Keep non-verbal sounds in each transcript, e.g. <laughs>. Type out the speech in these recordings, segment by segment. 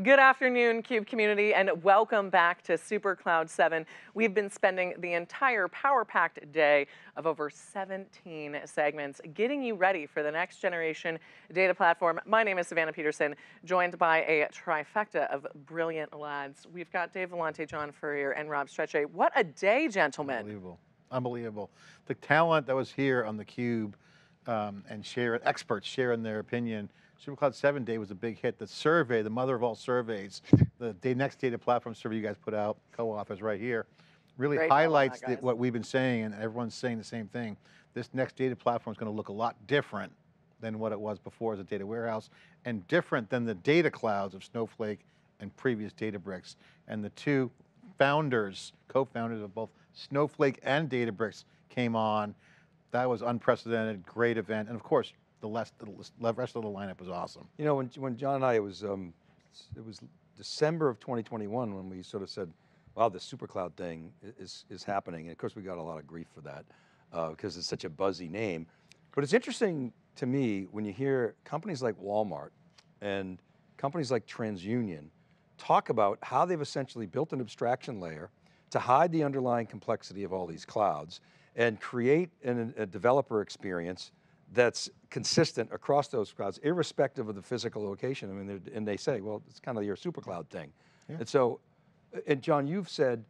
Good afternoon, CUBE community, and welcome back to SuperCloud 7. We've been spending the entire power-packed day of over 17 segments getting you ready for the next generation data platform. My name is Savannah Peterson, joined by a trifecta of brilliant lads. We've got Dave Vellante, John Furrier, and Rob Strechay. What a day, gentlemen. Unbelievable, unbelievable. The talent that was here on theCUBE um, and share, experts sharing their opinion SuperCloud 7 Day was a big hit. The survey, the mother of all surveys, the day next data platform survey you guys put out, co-authors right here, really Great highlights that, what we've been saying and everyone's saying the same thing. This next data platform is going to look a lot different than what it was before as a data warehouse and different than the data clouds of Snowflake and previous Databricks. And the two founders, co-founders of both Snowflake and Databricks came on. That was unprecedented, great event. And of course, the rest, of the lineup was awesome. You know, when, when John and I, it was, um, it was December of 2021 when we sort of said, wow, the SuperCloud thing is, is happening. And of course we got a lot of grief for that uh, because it's such a buzzy name. But it's interesting to me when you hear companies like Walmart and companies like TransUnion talk about how they've essentially built an abstraction layer to hide the underlying complexity of all these clouds and create an, a developer experience that's consistent across those clouds, irrespective of the physical location. I mean, and they say, well, it's kind of your super cloud thing. Yeah. And so, and John, you've said,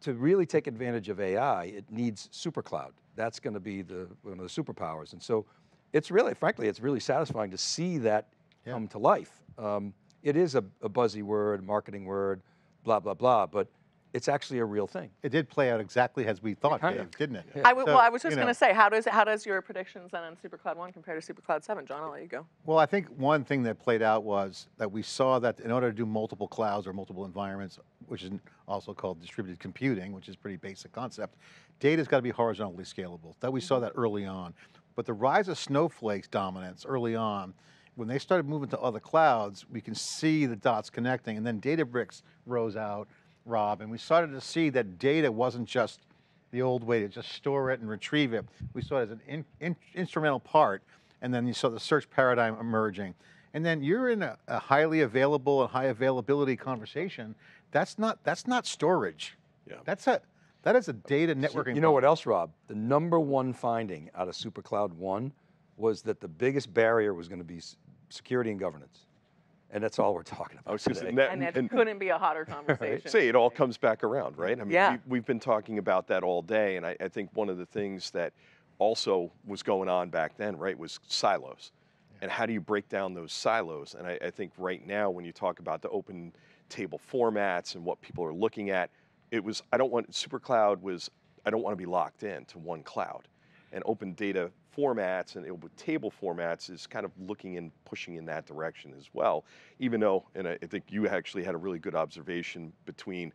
to really take advantage of AI, it needs super cloud. That's going to be the, one of the superpowers. And so, it's really, frankly, it's really satisfying to see that yeah. come to life. Um, it is a, a buzzy word, marketing word, blah, blah, blah, but it's actually a real thing. It did play out exactly as we thought, Dave, didn't it? I so, well, I was just going to say, how does how does your predictions then on SuperCloud 1 compare to SuperCloud 7? John, I'll let you go. Well, I think one thing that played out was that we saw that in order to do multiple clouds or multiple environments, which is also called distributed computing, which is pretty basic concept, data's got to be horizontally scalable. That we saw mm-hmm. that early on. But the rise of Snowflake's dominance early on, when they started moving to other clouds, we can see the dots connecting and then Databricks rose out Rob, and we started to see that data wasn't just the old way to just store it and retrieve it. We saw it as an in, in, instrumental part, and then you saw the search paradigm emerging. And then you're in a, a, highly available and high availability conversation. That's not, that's not storage. Yeah. That's a, that is a data networking. You know what else, Rob? The number one finding out of SuperCloud 1 was that the biggest barrier was going to be security and governance. And that's all we're talking about today. That, and it and, couldn't be a hotter <laughs> conversation. Right. See, it all comes back around, right? I mean, yeah. we, have been talking about that all day, and I, I, think one of the things that also was going on back then, right, was silos. Yeah. And how do you break down those silos? And I, I think right now, when you talk about the open table formats and what people are looking at, it was, I don't want, SuperCloud was, I don't want to be locked in to one cloud. And open data formats and with table formats is kind of looking and pushing in that direction as well. Even though, and I think you actually had a really good observation between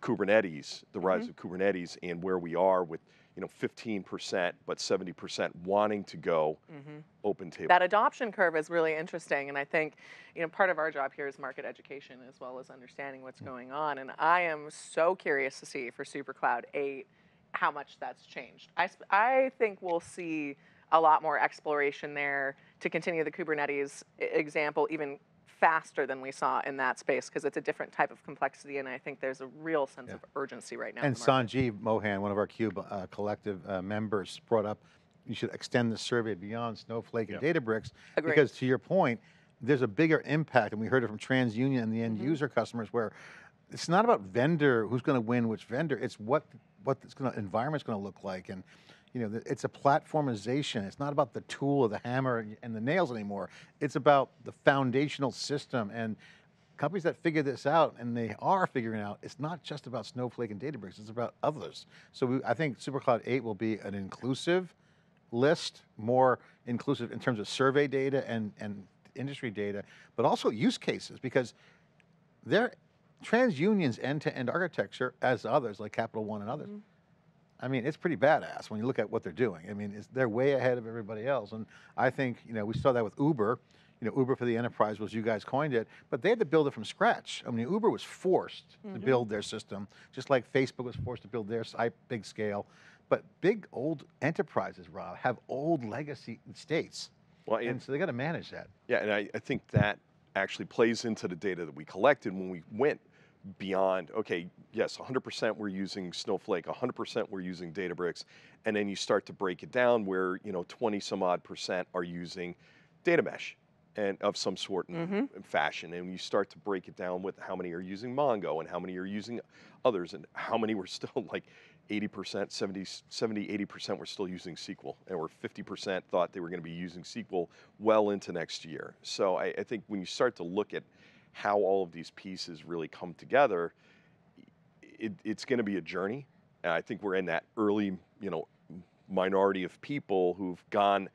Kubernetes, the rise mm-hmm. of Kubernetes, and where we are with you know 15%, but 70% wanting to go mm-hmm. open table. That adoption curve is really interesting, and I think you know part of our job here is market education as well as understanding what's mm-hmm. going on. And I am so curious to see for SuperCloud 8 how much that's changed. I, I think we'll see a lot more exploration there to continue the Kubernetes example even faster than we saw in that space because it's a different type of complexity and I think there's a real sense yeah. of urgency right now. And Sanjeev Mohan, one of our CUBE uh, collective uh, members brought up you should extend the survey beyond Snowflake and Databricks Agreed. because to your point, there's a bigger impact and we heard it from TransUnion and the end mm -hmm. user customers where it's not about vendor, who's going to win which vendor, it's what what to, environment's going to look like. And you know, it's a platformization. It's not about the tool or the hammer and the nails anymore. It's about the foundational system and companies that figure this out, and they are figuring out, it's not just about Snowflake and Databricks, it's about others. So we, I think SuperCloud 8 will be an inclusive list, more inclusive in terms of survey data and, and industry data, but also use cases because they're TransUnion's end-to-end architecture, as others like Capital One and others, mm -hmm. I mean, it's pretty badass when you look at what they're doing. I mean, they're way ahead of everybody else. And I think, you know, we saw that with Uber. You know, Uber for the enterprise was you guys coined it, but they had to build it from scratch. I mean, Uber was forced mm -hmm. to mm-hmm. build their system, just like Facebook was forced to build their big scale. But big old enterprises, Rob, have old legacy states. Well, and, and so they got to manage that. Yeah, and I, I think that actually plays into the data that we collected when we went beyond, okay, yes, 100% we're using Snowflake, 100% we're using Databricks, and then you start to break it down where, you know, 20 some odd percent are using data mesh and of some sort mm-hmm. and fashion. And you start to break it down with how many are using Mongo and how many are using others and how many were still <laughs> like 80%, 70, 70 80% were still using SQL and or 50% thought they were going to be using SQL well into next year. So I, I think when you start to look at how all of these pieces really come together, it, it's going to be a journey. And I think we're in that early, you know, minority of people who've gone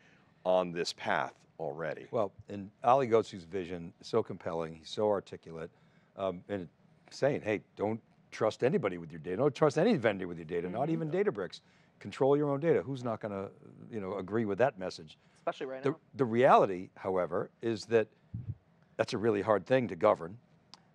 on this path already. Well, and Ali Ghodsi's vision is so compelling, he's so articulate, um, and saying, hey, don't trust anybody with your data, don't trust any vendor with your data, not even Databricks. Control your own data. Who's not going to, you know, agree with that message? Especially right The, now. the reality, however, is that that's a really hard thing to govern.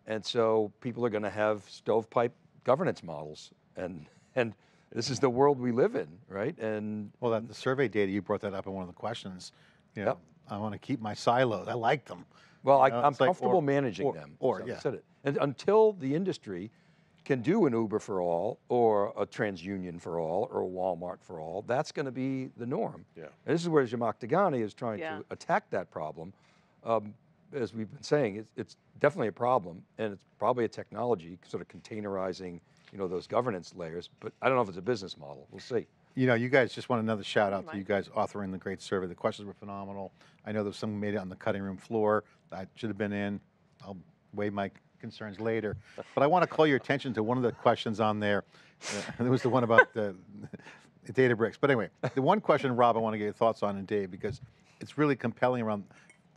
And so people are going to have stovepipe governance models. And, <laughs> and this is the world we live in, right? And Well, that, the survey data, you brought that up in one of the questions. You know, Yep. I want to keep my silos. I like them. Well, I, You know, I'm it's like, comfortable or- managing or- them. or, so I yeah. said it. And until the industry can do an Uber for all, or a TransUnion for all, or a Walmart for all, that's going to be the norm. Yeah. And this is where Zhamak Dehghani is trying Yeah. to attack that problem. Um, as we've been saying, it's, it's definitely a problem, and it's probably a technology sort of containerizing, you know, those governance layers. But I don't know if it's a business model. We'll see. You know, you guys just want another shout out to you guys authoring the great survey. The questions were phenomenal. I know there's some made it on the cutting room floor. I should have been in. I'll weigh my concerns later. But I want to call your attention to one of the questions on there. Uh, <laughs> it was the one about the <laughs> Databricks. But anyway, the one question, Rob, I want to get your thoughts on, and Dave, because it's really compelling around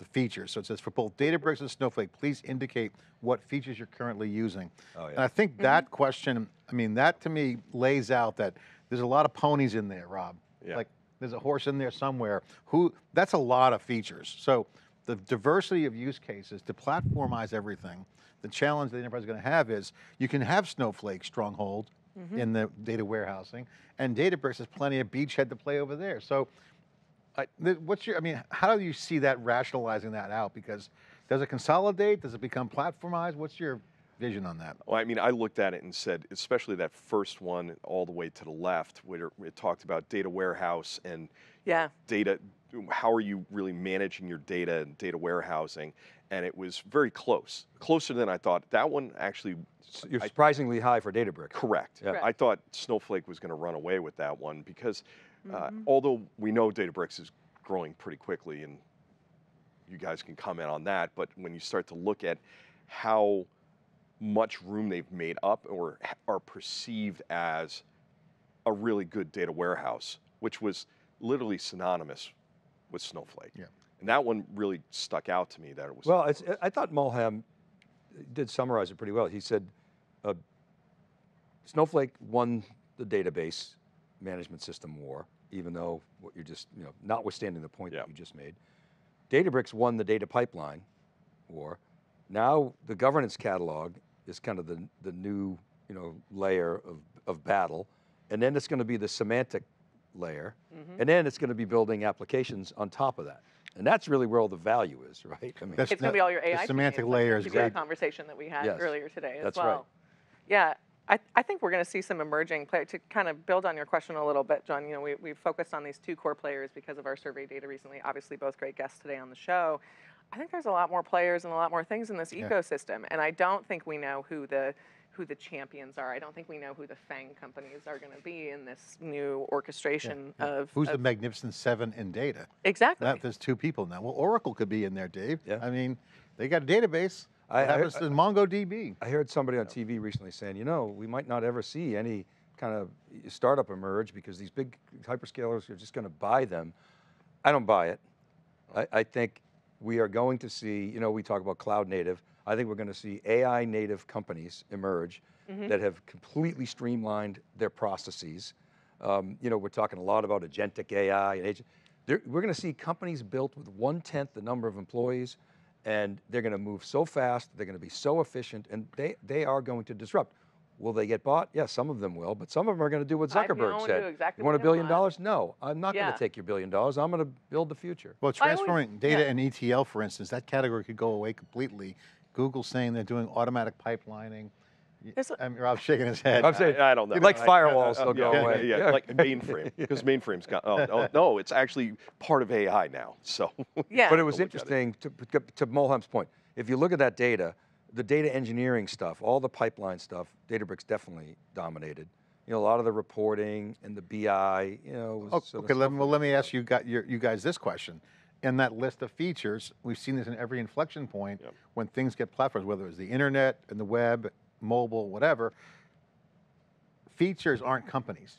the features. So it says for both Databricks and Snowflake, please indicate what features you're currently using. Oh, yeah. And I think mm-hmm. that question, I mean, that to me lays out that there's a lot of ponies in there, Rob. Yeah. Like there's a horse in there somewhere. Who? That's a lot of features. So the diversity of use cases to platformize everything. The challenge that the enterprise is going to have is you can have Snowflake stronghold mm-hmm. in the data warehousing, and Databricks has plenty of beachhead to play over there. So, I, th- what's your? I mean, how do you see that rationalizing that out? Because does it consolidate? Does it become platformized? What's your vision on that? Well, I mean, I looked at it and said, especially that first one all the way to the left, where it talked about data warehouse and Yeah. data. How are you really managing your data and data warehousing? And it was very close, closer than I thought. That one actually So You're surprisingly high for Databricks. Correct. Yeah. Correct. I thought Snowflake was going to run away with that one because uh, Mm-hmm. although we know Databricks is growing pretty quickly, and you guys can comment on that, but when you start to look at how much room they've made up or are perceived as a really good data warehouse, which was literally synonymous with Snowflake. Yeah. And that one really stuck out to me that it was. Well, it's, I thought Mulham did summarize it pretty well. He said, uh, Snowflake won the database management system war, even though what you're just, you know, notwithstanding the point Yeah. that you just made. Databricks won the data pipeline war. Now the governance catalog is kind of the, the new, you know, layer of, of battle. And then it's going to be the semantic layer. Mm-hmm. And then it's going to be building applications on top of that. And that's really where all the value is, <laughs> right? I mean, It's going to be all your the AI. semantic teammates, I layer think, is to great. conversation that we had Yes, earlier today as that's right. well. Yeah, I, I think we're going to see some emerging play to kind of build on your question a little bit, John. You know, we we've focused on these two core players because of our survey data recently. Obviously, both great guests today on the show. I think there's a lot more players and a lot more things in this ecosystem, and I don't think we know who the who the champions are. I don't think we know who the FANG companies are going to be in this new orchestration of Who's the Magnificent Seven in data? exactly. That, there's two people now. Well, Oracle could be in there, Dave. Yeah. I mean, they got a database. I- what I- happens to MongoDB? I heard somebody on TV recently saying, you know, we might not ever see any kind of startup emerge because these big hyperscalers are just going to buy them. I don't buy it. I, I think we are going to see, you know, we talk about cloud native. I think we're going to see AI native companies emerge that have completely streamlined their processes. Um, you know, we're talking a lot about agentic AI and agent. There, we're going to see companies built with one tenth the number of employees, and they're going to move so fast. They're going to be so efficient, and they they are going to disrupt. Will they get bought? Yeah, some of them will, but some of them are going to do what Zuckerberg and said. exactly you want a billion dollars? No, I'm not going to take your billion dollars. I'm going to build the future. Well, transforming always- data yeah. and ETL, for instance, that category could go away completely. Google's saying they're doing automatic pipelining. Y- There's a- I mean, Rob's shaking his head. I'm saying, I, I don't know. like I- firewalls, uh, they'll go yeah, away. Yeah, Yeah. like <laughs> mainframe, because mainframe's got. Oh, oh, no, it's actually part of AI now. So. Yeah. But it was <laughs> look at it. interesting to, to Moham's point. If you look at that data, the data engineering stuff, all the pipeline stuff, Databricks definitely dominated. You know, a lot of the reporting and the BI, you know, was Oh, sort of Okay, let, well, let me ask you, got your, you guys this question. In that list of features, we've seen this in every inflection point Yep. when things get platforms, whether it's the internet and the web, mobile, whatever. Features aren't companies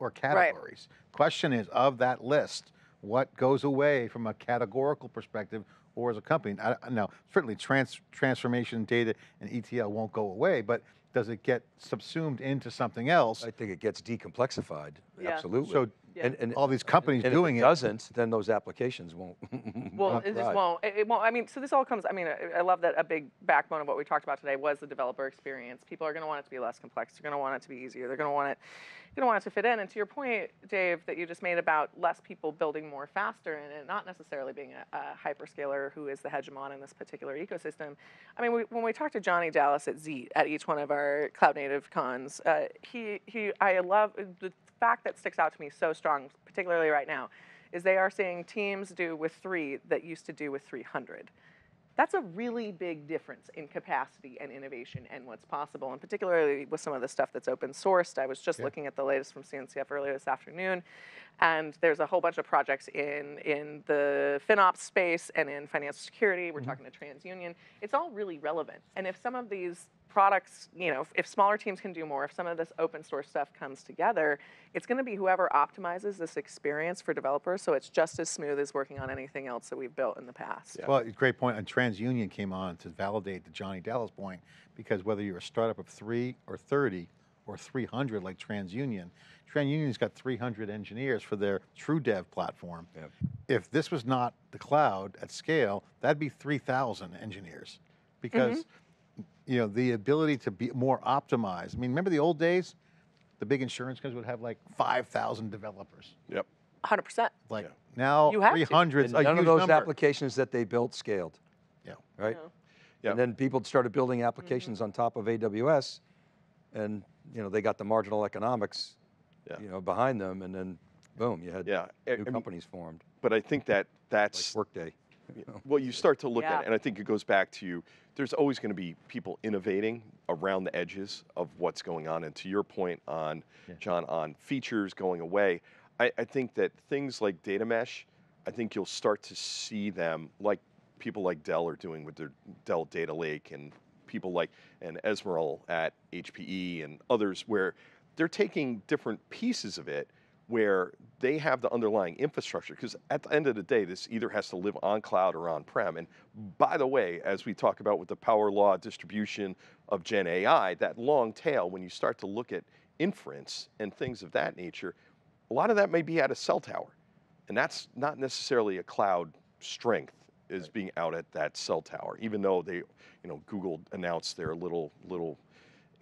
or categories. Question is, of that list, what goes away from a categorical perspective or as a company? I, I know certainly trans, transformation data and ETL won't go away, but does it get subsumed into something else? I think it gets decomplexified. Yeah. Absolutely. So Yeah. and, and all these companies and doing if it it doesn't, then those applications won't. <laughs> Well, it just won't. It, it won't. I mean, so this all comes. I mean, I, I love that a big backbone of what we talked about today was the developer experience. People are going to want it to be less complex. They're going to want it to be easier. They're going to want it. Going to want it to fit in. And to your point, Dave, that you just made about less people building more faster and it not necessarily being a, a hyperscaler who is the hegemon in this particular ecosystem. I mean, we, when we talked to Johnny Dallas at Z at each one of our cloud native cons, uh, he he. I love the fact that sticks out to me so strong, particularly right now, is they are seeing teams do with three that used to do with 300. That's a really big difference in capacity and innovation and what's possible, and particularly with some of the stuff that's open sourced. I was just looking at the latest from CNCF earlier this afternoon, and there's a whole bunch of projects in in the FinOps space and in financial security. We're mm-hmm. talking to TransUnion. It's all really relevant, and if some of these products, you know, if, if smaller teams can do more, if some of this open source stuff comes together, it's going to be whoever optimizes this experience for developers so it's just as smooth as working on anything else that we've built in the past. Yeah. Well, great point. And TransUnion came on to validate the Johnny Dallas point because whether you're a startup of three or 30 or 300 like TransUnion, TransUnion's got 300 engineers for their true dev platform. Yep. If this was not the cloud at scale, that'd be 3,000 engineers because mm-hmm. You know the ability to be more optimized. I mean, remember the old days? The big insurance companies would have like 5,000 developers. Yep. 100%. Like Yeah. now, You have to. 300 And a none huge of those number. applications that they built scaled, Yeah. right? No. Yeah. And then people started building applications Mm-hmm. on top of AWS, and you know they got the marginal economics, Yeah. you know, behind them, and then boom, you had Yeah. I- I new mean, companies formed, But I think that that's- like that's Workday. well, you start to look Yeah. at it, and I think it goes back to there's always going to be people innovating around the edges of what's going on. And to your point on, John, on features going away, I, I think that things like data mesh, I think you'll start to see them like people like Dell are doing with their Dell Data Lake and people like and Ezmeral at HPE and others where they're taking different pieces of it where they have the underlying infrastructure because at the end of the day this either has to live on cloud or on prem and by the way as we talk about with the power law distribution of gen ai that long tail when you start to look at inference and things of that nature a lot of that may be at a cell tower. And that's not necessarily a cloud strength is being out at that cell tower even though they you know google announced their little little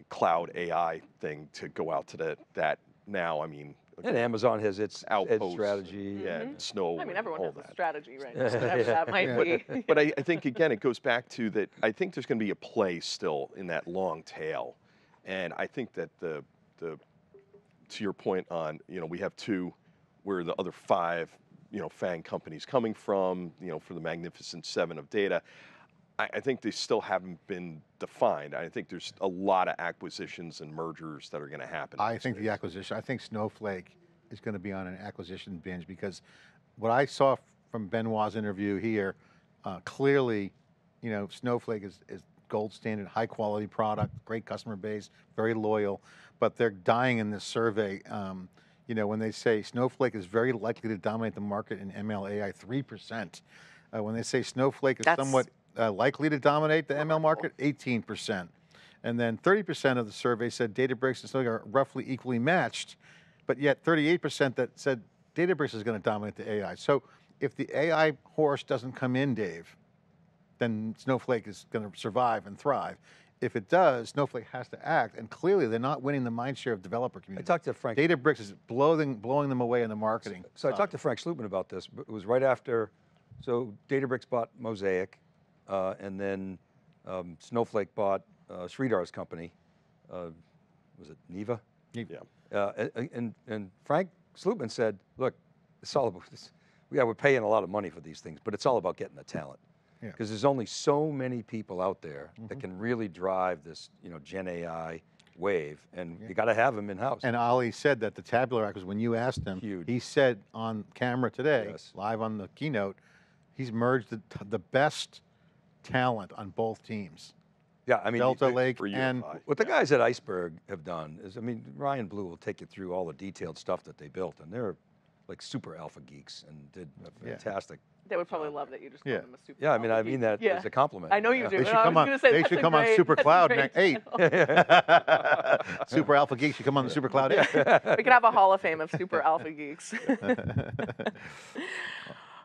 cloud ai thing to go out to the, that now i mean And Amazon has its edge Outposts. strategy. yeah, and- and snow. I mean, everyone all has a strategy right <laughs> now, whatever that might be. But I, I think again, it goes back to that. I think there's going to be a play still in that long tail, and I think that the the to your point on you know we have two, where the other five you know FANG companies coming from you know for the magnificent seven of data. I, I think they still haven't been defined. I think there's a lot of acquisitions and mergers that are going to happen. I this think the acquisition, I think Snowflake is going to be on an acquisition binge because what I saw from Benoit's interview here, uh, clearly, you know, Snowflake is, is gold standard, high quality product, great customer base, very loyal, but they're dying in this survey. Um, you know, when they say Snowflake is very likely to dominate the market in ML AI, 3%. Uh, when they say Snowflake is That's somewhat uh, likely to dominate the ML market, 18%. And then 30% of the survey said Databricks and Snowflake are roughly equally matched, but yet 38% that said Databricks is going to dominate the AI. So if the AI horse doesn't come in, Dave, then Snowflake is going to survive and thrive. if it does, Snowflake has to act, and clearly they're not winning the mind share of developer community. I talked to Frank. Databricks is blowing, blowing them away in the marketing. So I talked to Frank Slootman about this, but it was right after, so Databricks bought Mosaic, uh, and then um, Snowflake bought uh, Sridhar's company, uh, was it Neeva? Yeah. Uh, and- and, and Frank Slootman said, look, it's all about this. Yeah, we're paying a lot of money for these things, but it's all about getting the talent. Yeah. Because there's only so many people out there that can really drive this, you know, Gen AI wave, and you got to have them in house. And Ali said that the tabular act was when you asked him, Huge. he said on camera today, Yes. live on the keynote, he's merged the, the best talent on both teams. yeah, I mean, Delta the- Lake for and UFI. What the guys at Iceberg have done is, I mean, Ryan Blue will take you through all the detailed stuff that they built, and they're like super alpha geeks and did a Yeah. fantastic. They would probably love that you just called Yeah. them a super. Yeah, I mean, I mean geek. that yeah. as a compliment. I know you Yeah. do. They should come on. say, they should a come on Super Cloud great next eight. <laughs> Super Alpha Geeks should come on the Super Cloud eight. <laughs> we could have a hall of fame of super alpha geeks. <laughs>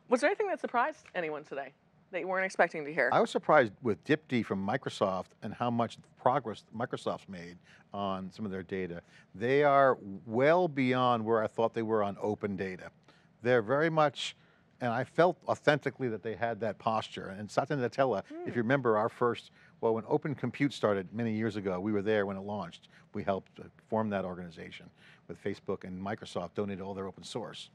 Was there anything that surprised anyone today that you weren't expecting to hear? I was surprised with Dipti from Microsoft and how much progress Microsoft's made on some of their data. They are well beyond where I thought they were on open data. They're very much, and I felt authentically that they had that posture. And Satya Nadella, if you remember our first, well, when Open Compute started many years ago, we were there when it launched. We helped uh, form that organization with Facebook and Microsoft donated all their open source.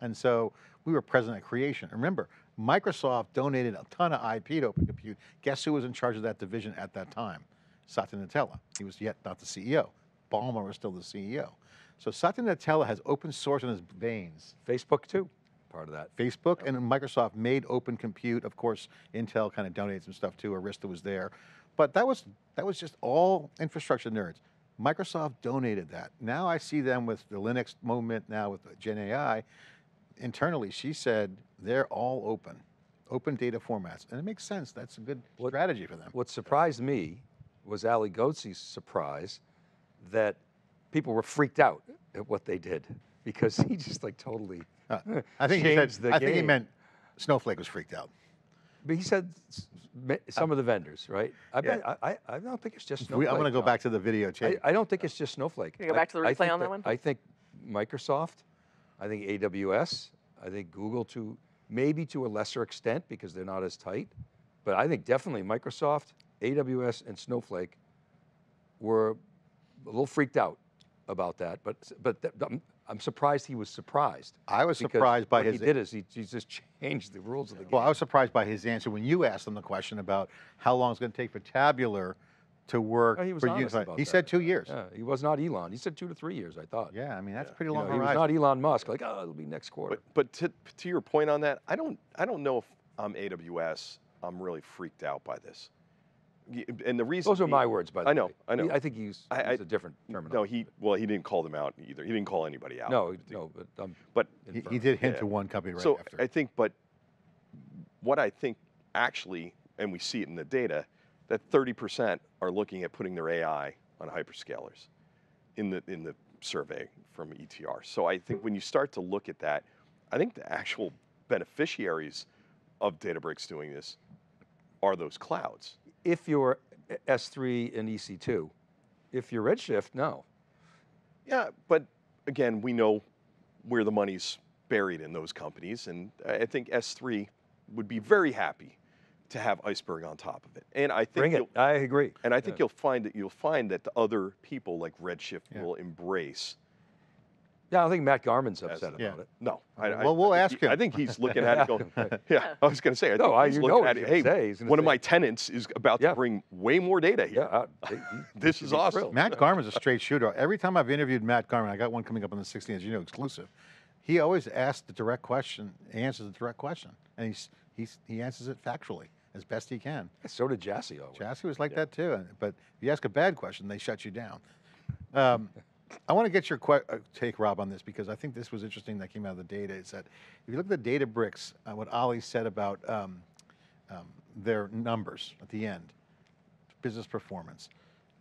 And so we were present at creation. Remember, Microsoft donated a ton of IP to Open Compute. Guess who was in charge of that division at that time? Satya Nadella. He was yet not the CEO. Ballmer was still the CEO. So Satya Nadella has open source in his veins. Facebook too, part of that. Facebook and Microsoft made Open Compute. Of course, Intel kind of donated some stuff too. Arista was there, but that was that was just all infrastructure nerds. Microsoft donated that. Now I see them with the Linux movement. Now with Gen AI, internally, she said they're all open, open data formats, and it makes sense. That's a good What- strategy for them. What surprised me was Ali Ghodsi's surprise that people were freaked out at what they did because he just like totally. Uh, I think he said. changed the I think he meant Snowflake was freaked out. But he said some of the vendors, right? I bet I, I, I don't think it's just Snowflake. I'm going to go back to the video I. I don't think it's just Snowflake. Can you go back to the I replay think on that one? I think Microsoft, I think AWS, I think Google to maybe to a lesser extent because they're not as tight, but I think definitely Microsoft, AWS, and Snowflake were a little freaked out about that. But but th- I'm, surprised he was surprised. I was surprised by what his he did is he, he just <laughs> changed the rules of the game. Well, I was surprised by his answer when you asked him the question about how long it's going to take for Tabular to work he was for honest Unified. about He that. said two years. Yeah, he was not Elon. He said two to three years. I thought. Yeah, I mean that's pretty You long know, he was not Elon Musk. Like, oh, it'll be next quarter. But but to, to your point on that, I don't I don't know if I'm AWS. I'm really freaked out by this. And the reason Those are being- my words, by the I know, way. I know. He- I think he's, I- I- he's a different terminology. No, he well he didn't call them out either. He didn't call anybody out. No, no, but um, But he, he did hint Yeah. to one company right so after. I think, but what I think actually, and we see it in the data, that 30% are looking at putting their AI on hyperscalers in the in the survey from ETR. So I think when you start to look at that, I think the actual beneficiaries of Databricks doing this are those clouds. if you're S3 and EC2, if you're Redshift, no. Yeah, but again, we know where the money's buried in those companies, and I think S3 would be very happy to have Iceberg on top of it. And I think Bring it. you'll- I agree. And I think Yeah. you'll find that you'll find that the other people like Redshift Yeah. will embrace. Yeah, I don't think Matt Garman's As- upset Yeah. about it. No, I, I- Well, we'll I ask think he- I think he's looking at it going. <laughs> Yeah, I was going to say. I No, think I- he's looking at it. Hey, say. He's gonna one of my tenants is about Yeah. to bring way more data here. Yeah, I- <laughs> he- he- This he'd is awesome. thrilled. Matt Garman's a straight shooter. Every time I've interviewed Matt Garman, I got one coming up on the 16th, as you know, exclusive. He always asks the direct question, answers the direct question, and he's, he's, he answers it factually as best he can. So did Jassy always. Jassy was like that too. But if you ask a bad question, they shut you down. Um, <laughs> I want to get your uh, take, Rob, on this because I think this was interesting that came out of the data. Is that if you look at the Databricks, uh, what Ali said about um, um, their numbers at the end, business performance,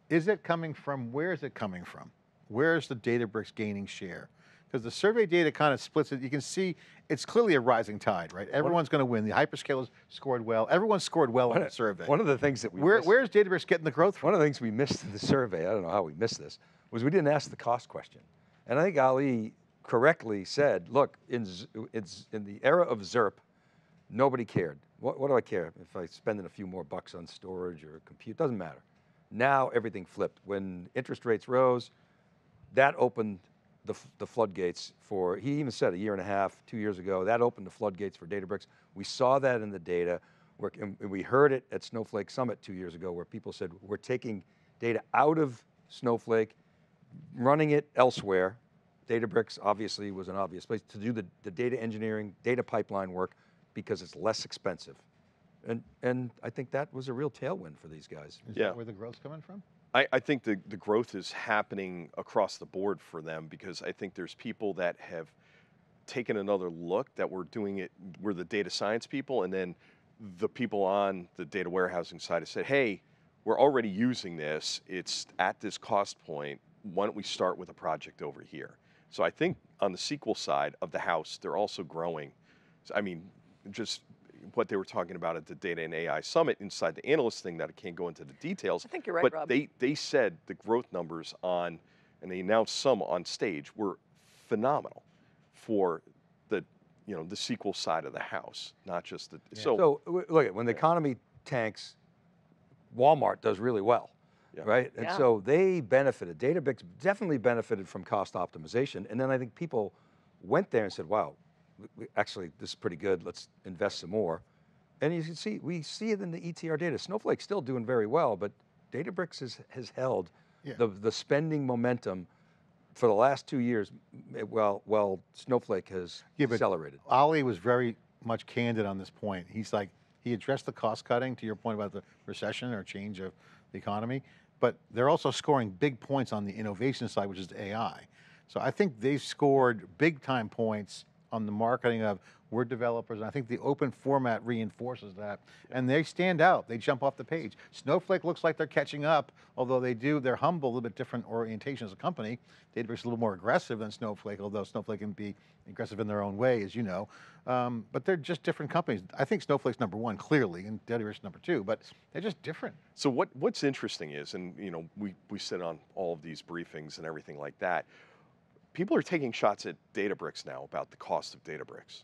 is it coming from, where is it coming from? Where is the Databricks gaining share? Because the survey data kind of splits it. You can see it's clearly a rising tide, right? Everyone's going to win. The hyperscalers scored well. Everyone scored well on the survey. One of the things that we Where, missed- where's Databricks getting the growth from? One of the things we missed in the survey, I don't know how we missed this, was we didn't ask the cost question. And I think Ali correctly said, look, in, it's in the era of ZIRP, nobody cared. What, what do I care if I spend a few more bucks on storage or compute? Doesn't matter. Now everything flipped. When interest rates rose, that opened the, the floodgates for, he even said a year and a half, two years ago, that opened the floodgates for Databricks. We saw that in the data, where, and and we heard it at Snowflake Summit two years ago, where people said, we're taking data out of Snowflake, running it elsewhere. Databricks obviously was an obvious place to do the, the data engineering, data pipeline work, because it's less expensive. And, and I think that was a real tailwind for these guys. Is Yeah. that where the growth's coming from? I, I think the, the growth is happening across the board for them because I think there's people that have taken another look that we're doing it, we're the data science people, and then the people on the data warehousing side have said, hey, we're already using this, it's at this cost point, why don't we start with a project over here? So I think on the SQL side of the house, they're also growing. So, I mean, just what they were talking about at the Data and AI Summit inside the analyst thing that I can't go into the details. I think you're right, But Rob. they, they said the growth numbers on, and they announced some on stage, were phenomenal for the, you know, the SQL side of the house, not just the, so, So look, at when the economy tanks, Walmart does really well, Yeah. right? And Yeah. so they benefited. Databricks definitely benefited from cost optimization. And then I think people went there and said, "Wow, w- w- actually this is pretty good. Let's invest some more." And you can see we see it in the ETR data. Snowflake's still doing very well, but Databricks has, has held Yeah. the the spending momentum for the last two years. Eh, well, well, Snowflake has Yeah, accelerated. Ali was very much candid on this point. He's like, he addressed the cost cutting to your point about the recession or change of the economy, but they're also scoring big points on the innovation side, which is AI. So I think they've scored big time points on the marketing of we're developers, and I think the open format reinforces that. And they stand out, they jump off the page. Snowflake looks like they're catching up, although they do, they're humble, a little bit different orientation as a company. Databricks is a little more aggressive than Snowflake, although Snowflake can be aggressive in their own way, as you know. Um, but they're just different companies. I think Snowflake's number one, clearly, and Databricks number two, but they're just different. so what, what's interesting is, and you know, we, we sit on all of these briefings and everything like that, people are taking shots at Databricks now about the cost of Databricks.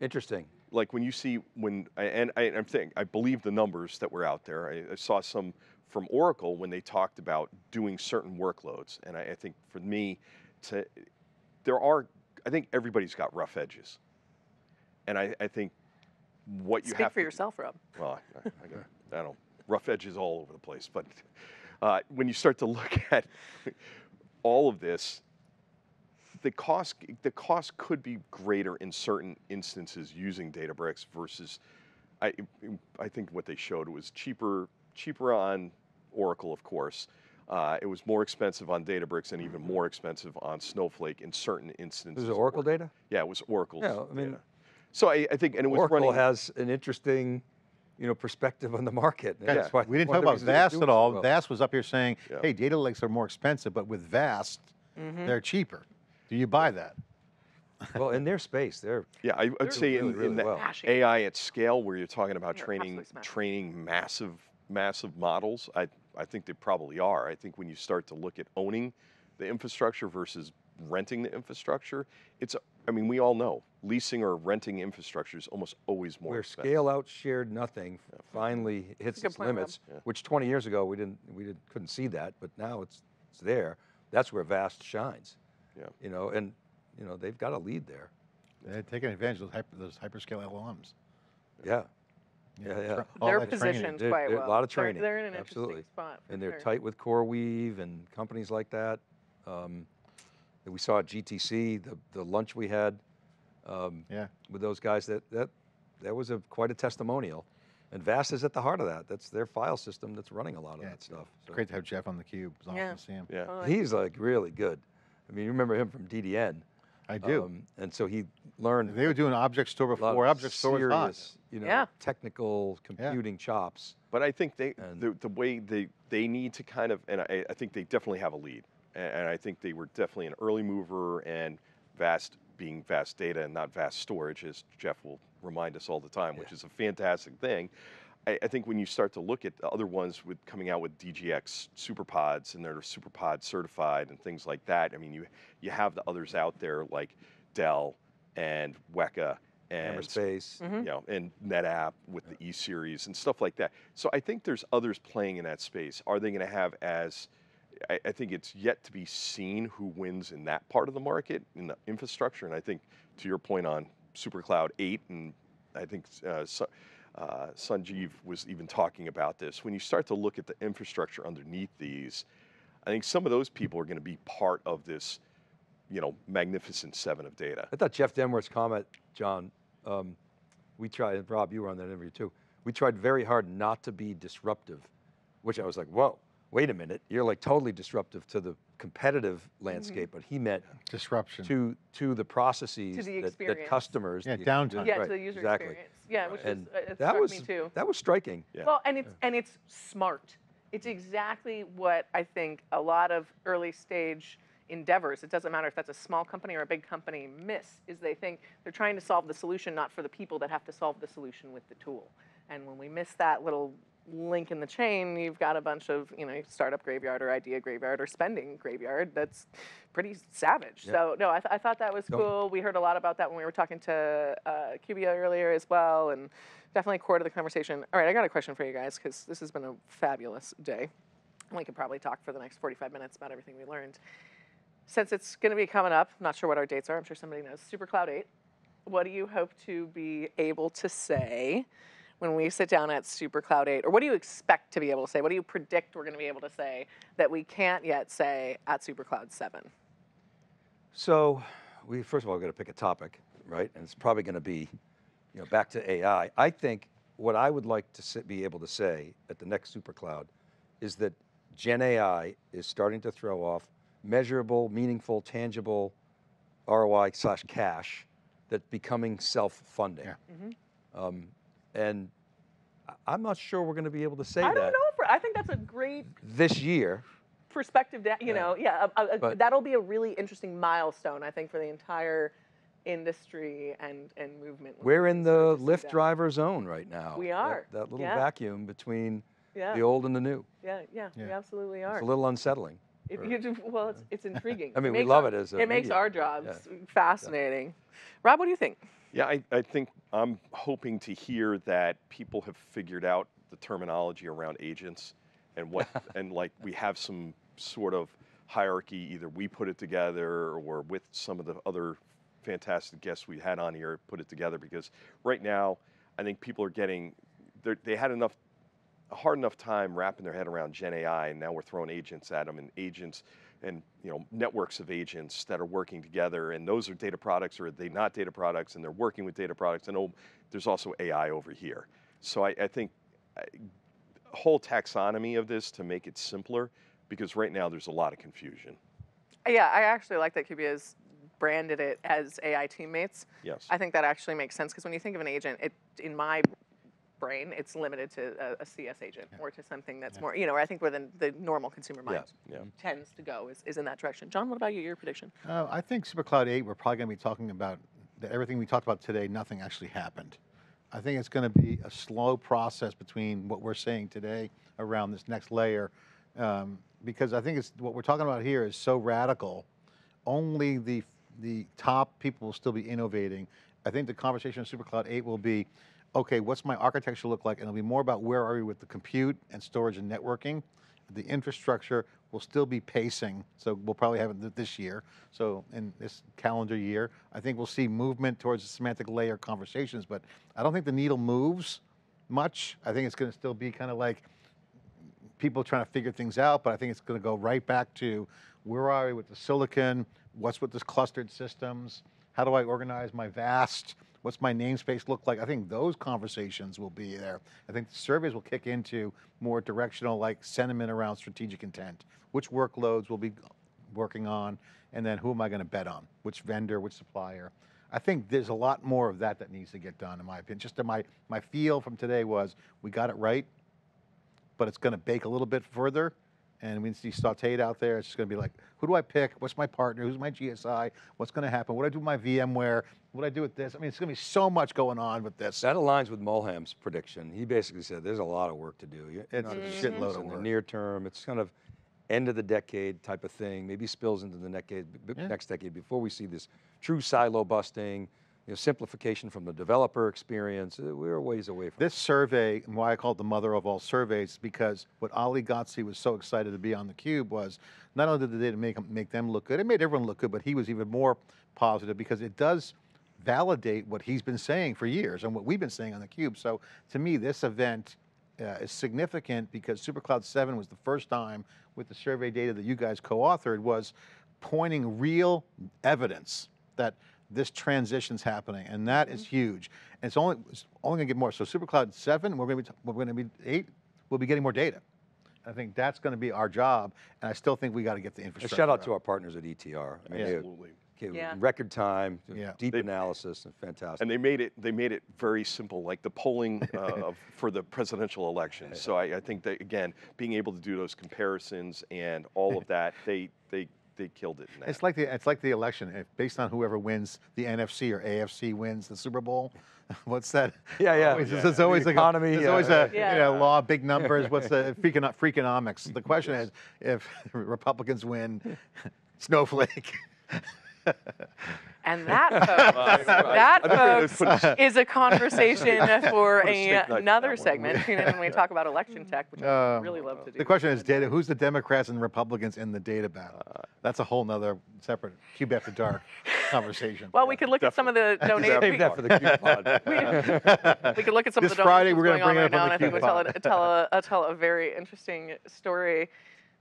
Interesting. like when you see when I- and I, I'm think I believe the numbers that were out there. I, I saw some from Oracle when they talked about doing certain workloads, and I, I think for me, to there are I think everybody's got rough edges, and I, I think what you Speak have for to, yourself, Rob. Well, I, I, got, I don't rough edges all over the place, but uh, when you start to look <laughs> at all of this, the cost the cost could be greater in certain instances using Databricks versus I I think what they showed was cheaper cheaper on Oracle, of course. Uh, it was more expensive on Databricks and even more expensive on Snowflake in certain instances. This is Oracle data? Yeah, it was Oracle. Yeah, I mean, data. so I, I think, and it was Oracle running. has an interesting, you know, perspective on the market. and Guys, that's why- we didn't talk about reasons they're Vast doing at so all. well. Vast was up here saying, Yeah. hey, data lakes are more expensive, but with Vast, Mm-hmm. they're cheaper. Do you buy that? Well, in their space, they're Yeah, I would say in, really, really in the well. AI at scale, where you're talking about They're training training massive massive models, I I think they probably are. I think when you start to look at owning the infrastructure versus renting the infrastructure, it's I mean we all know leasing or renting infrastructure is almost always more where expensive. scale out shared nothing finally hits its point, limits, Yeah. which 20 years ago we didn't we didn't couldn't see that, but now it's it's there. That's where Vast shines. Yeah. You know, and you know they've got a lead there. They're taking advantage of those, hyper, those hyperscale LLMs. Yeah. Yeah, yeah. tra- all They're that training. positioned There- quite there- a well. lot of They're- training, They're, in an absolutely. interesting spot. and they're sure. tight with CoreWeave and companies like that. Um, that we saw at GTC, the, the lunch we had um, Yeah. with those guys, that, that, that was a, quite a testimonial. And VAST is at the heart of that. That's their file system that's running a lot of Yeah, that stuff. So Great to have Jeff on the cube. It's awesome Yeah. to see him. Yeah. Totally. He's like really good. I mean, you remember him from DDN. I do. Um, and so he learned they were doing object store before object store was hot. serious, you know, Yeah. technical computing chops. But I think they the, the way they they need to kind of and I, I think they definitely have a lead, and, and I think they were definitely an early mover and vast being vast data and not vast storage, as Jeff will remind us all the time, which is a fantastic thing. I, I think when you start to look at the other ones with coming out with DGX superpods and they're superpod certified and things like that, I mean, you you have the others out there like Dell and Weka and Hammerspace. Mm-hmm. you know, and NetApp with the E series and stuff like that. So I think there's others playing in that space. Are they going to have as I, I think it's yet to be seen who wins in that part of the market in the infrastructure. And I think to your point on SuperCloud 8, and I think uh, Su- uh, Sanjeev was even talking about this. When you start to look at the infrastructure underneath these, I think some of those people are going to be part of this, you know, magnificent seven of data. I thought Jeff Denworth's comment, John, um, we tried, and Rob, you were on that interview too. We tried very hard not to be disruptive, which I was like, whoa, wait a minute, you're like totally disruptive to the competitive landscape. But he meant Disruption. to to the processes To the that, that customers. Yeah, the- downtime. Yeah, right, to the user exactly. experience. Yeah, which And is, uh, it that struck was me too. that was striking. Yeah. Well, and it's and it's smart. It's exactly what I think a lot of early stage endeavors. It doesn't matter if that's a small company or a big company. Miss is they think they're trying to solve the solution, not for the people that have to solve the solution with the tool. And when we miss that little link in the chain, you've got a bunch of you know startup graveyard or idea graveyard or spending graveyard that's pretty savage. Yeah. So no, I, th- I thought that was Don't- cool. We heard a lot about that when we were talking to uh, Kubiya earlier as well, and definitely core to the conversation. All right, I got a question for you guys because this has been a fabulous day. And we could probably talk for the next 45 minutes about everything we learned. Since it's going to be coming up, I'm not sure what our dates are. I'm sure somebody knows. SuperCloud 8. What do you hope to be able to say when we sit down at SuperCloud 8? Or what do you expect to be able to say? What do you predict we're going to be able to say that we can't yet say at SuperCloud 7? So we first of all got to pick a topic, right? And it's probably going to be, you know, back to AI. I think what I would like to sit, be able to say at the next supercloud is that Gen AI is starting to throw off measurable, meaningful, tangible ROI slash cash that's becoming self-funding. Yeah. Um, and I- I'm not sure we're going to be able to say I that I don't know. If we're- I think that's a great this year. perspective. Da- you Yeah. know, yeah, a- a- a- But- that'll be a really interesting milestone, I think, for the entire industry and and movement. We're in the to see Lyft driver zone right now. We are, That, little yeah. vacuum between Yeah, the old and the new. yeah, yeah, We absolutely are. It's a little unsettling. It- you well, it's, it's <laughs> intriguing. I mean, It we makes love our- it as a It makes our jobs fascinating. Rob, what do you think? Yeah, I, I think I'm hoping to hear that people have figured out the terminology around agents and what, <laughs> and like we have some sort of hierarchy, either we put it together or with some of the other fantastic guests we had on here put it together because right now I think people are getting, they had enough, a hard enough time wrapping their head around Gen AI and now we're throwing agents at them and agents and you know networks of agents that are working together and those are data products or are they not data products and they're working with data products and oh there's also ai over here. So i, I think whole taxonomy of this to make it simpler because right now there's a lot of confusion. Yeah, I actually like that Kubiya's branded it as AI teammates. yes. I think that actually makes sense because when you think of an agent, it in my brain, it's limited to a, a CS agent or to something that's more, you know, I think where the, the normal consumer mind yeah tends to go is, is in that direction. John, what about you? Your prediction? Uh, I think SuperCloud 8, we're probably going to be talking about that everything we talked about today, nothing actually happened. I think it's going to be a slow process between what we're saying today around this next layer, um, because I think it's what we're talking about here is so radical. Only the the top people will still be innovating. I think the conversation on SuperCloud 8 will be, okay, what's my architecture look like? And it'll be more about where are we with the compute and storage and networking. The infrastructure will still be pacing, so we'll probably have it this year. So in this calendar year, I think we'll see movement towards the semantic layer conversations, but I don't think the needle moves much. I think it's going to still be kind of like people trying to figure things out, but I think it's going to go right back to where are we with the silicon? What's with this clustered systems? How do I organize my vast? What's my namespace look like? I think those conversations will be there. I think the surveys will kick into more directional, like sentiment around strategic intent. Which workloads we'll be working on, and then who am I going to bet on? Which vendor, which supplier? I think there's a lot more of that that needs to get done, in my opinion. Just my my feel from today was we got it right, but it's going to bake a little bit further, and we see sauteed out there. It's just going to be like, who do I pick? What's my partner? Who's my GSI? What's going to happen? What do I do with my VMware? What do I do with this? I mean, it's going to be so much going on with this. That aligns with Mulham's prediction. He basically said there's a lot of work to do. It's not a shitload in the near term. It's kind of end of the decade type of thing. Maybe spills into the decade, Yeah. next decade before we see this true silo busting. You know, simplification from the developer experience. Uh, We're a ways away from. This survey, and why I call it the mother of all surveys, because what Ali Ghodsi was so excited to be on the cube was not only did the data make make them look good, it made everyone look good, but he was even more positive because it does validate what he's been saying for years and what we've been saying on the cube. So to me, this event uh, is significant because SuperCloud 7 was the first time with the survey data that you guys co-authored was pointing real evidence that this transition's happening, and that is huge. And it's only it's only going to get more. So SuperCloud 7, we're going to be we're going to be 8, we'll be getting more data. I think that's going to be our job, and I still think we got to get the A infrastructure. shout out up. to our partners at ETR. I mean, they- Absolutely. okay, Yeah. record time, Yeah. deep They- analysis, and fantastic. And they made it. They made it very simple, like the polling uh, <laughs> of, for the presidential election. So I, I think that again, being able to do those comparisons and all of that, they they they killed it. In that. It's like the it's like the election. If based on whoever wins the NFC or AFC wins the Super Bowl, <laughs> what's that? Yeah, yeah. Always, Yeah. There's The always like economy, A, there's yeah, always a yeah. you know, law, big numbers. What's the <laughs> freakono- freakonomics? The question is, if <laughs> Republicans win, snowflake. And that, <laughs> folks, that, I think we're folks, is a conversation <laughs> for a steak knife a, in another segment. Tune in when we talk about election tech, which I Um, really love to do. The question is, data. Who's the Democrats and Republicans in the data battle? That's a whole nother separate Cube After Dark <laughs> conversation. well, we could look at some of the donations. Save that for the coupon. we could look at some This of the Friday, donations we're going gonna bring on it right up on now, the and I think we'll tell, a, tell, a, uh, tell a very interesting story.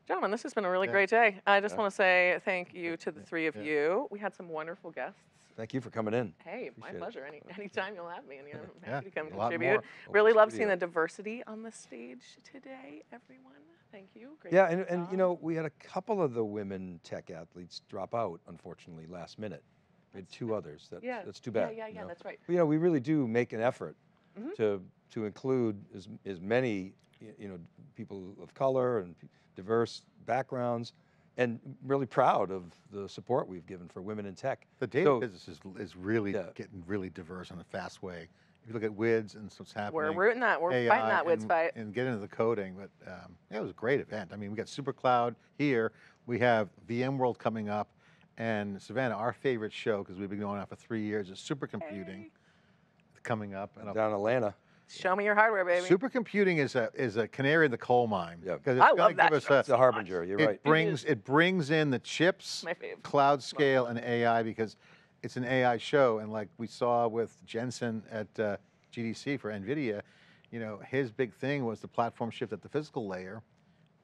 Gentlemen, this has been a really Yeah. great day. I just want to say thank you to the three of Yeah. you. We had some wonderful guests. Thank you for coming in. Hey, my Appreciate it. pleasure. Any anytime you'll have me, and you know, I'm Yeah, <laughs> happy to come contribute. Really love seeing the diversity on the stage today, everyone. Thank you. Great Yeah, and, and you know, we had a couple of the women tech athletes drop out, unfortunately, last minute. We had two others. That's, yeah, that's too bad. Yeah, yeah, you yeah. know. That's right. But, you know, we really do make an effort Mhm. to to include as, as many you know people of color and diverse backgrounds, and really proud of the support we've given for women in tech. The data So- business is, is really Yeah. getting really diverse in a fast way. If you look at WIDS and what's happening, We're rooting that. We're AI fighting that WIDS and, fight. and get into the coding. But um, yeah, it was a great event. I mean, we got SuperCloud here. We have VMworld coming up, and Savannah, our favorite show because we've been going on for three years, is supercomputing Hey. coming up. And Down in Atlanta. Show me your hardware, baby. supercomputing is a is a canary in the coal mine. Yeah. 'cause it's I gonna love that give us show a- It's a harbinger. You're it right. brings it brings in the chips, My fave. cloud scale, and AI because it's an AI show. And like we saw with Jensen at uh, GTC for NVIDIA, you know, his big thing was the platform shift at the physical layer,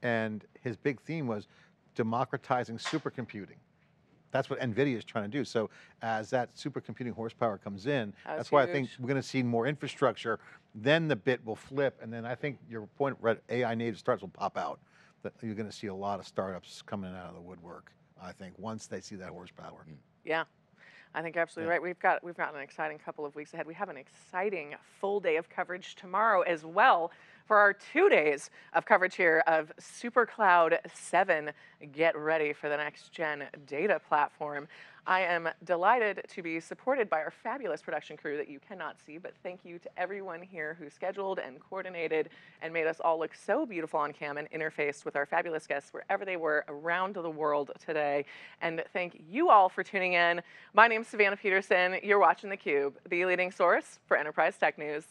and his big theme was democratizing supercomputing. That's what NVIDIA is trying to do. So as that supercomputing horsepower comes in, That's that's why I think we're going to see more infrastructure. Then the bit will flip, and then I think your point, right, AI native startups will pop out. That you're going to see a lot of startups coming out of the woodwork. I think once they see that horsepower. Hmm. Yeah. I think you're absolutely Yeah. right. We've got we've got an exciting couple of weeks ahead. We have an exciting full day of coverage tomorrow as well for our two days of coverage here of SuperCloud 7. Get ready for the next gen data platform. I am delighted to be supported by our fabulous production crew that you cannot see, but thank you to everyone here who scheduled and coordinated and made us all look so beautiful on cam and interfaced with our fabulous guests wherever they were around the world today. And thank you all for tuning in. My name is Savannah Peterson. You're watching theCUBE, the leading source for enterprise tech news.